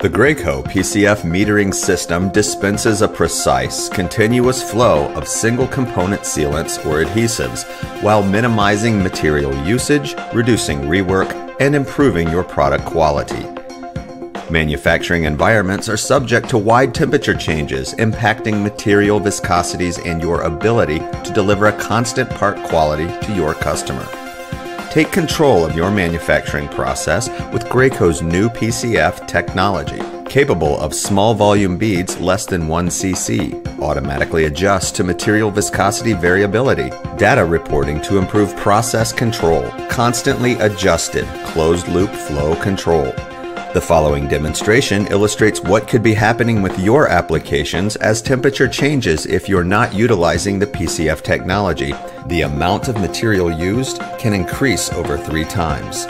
The Graco PCF metering system dispenses a precise, continuous flow of single component sealants or adhesives while minimizing material usage, reducing rework, and improving your product quality. Manufacturing environments are subject to wide temperature changes, impacting material viscosities and your ability to deliver a constant part quality to your customer. Take control of your manufacturing process with Graco's new PCF technology, capable of small volume beads less than 1 cc, automatically adjust to material viscosity variability, data reporting to improve process control, constantly adjusted closed loop flow control. The following demonstration illustrates what could be happening with your applications as temperature changes if you're not utilizing the PCF technology. The amount of material used can increase over three times.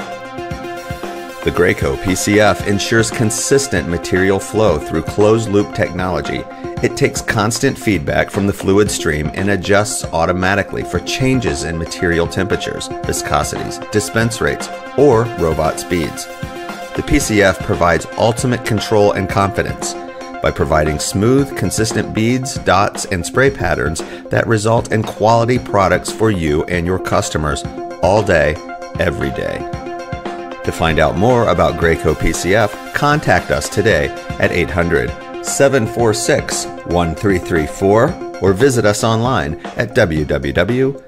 The Graco PCF ensures consistent material flow through closed loop technology. It takes constant feedback from the fluid stream and adjusts automatically for changes in material temperatures, viscosities, dispense rates, or robot speeds. The PCF provides ultimate control and confidence by providing smooth, consistent beads, dots, and spray patterns that result in quality products for you and your customers all day, every day. To find out more about Graco PCF, contact us today at 800 746 1334 or visit us online at www.graco.com.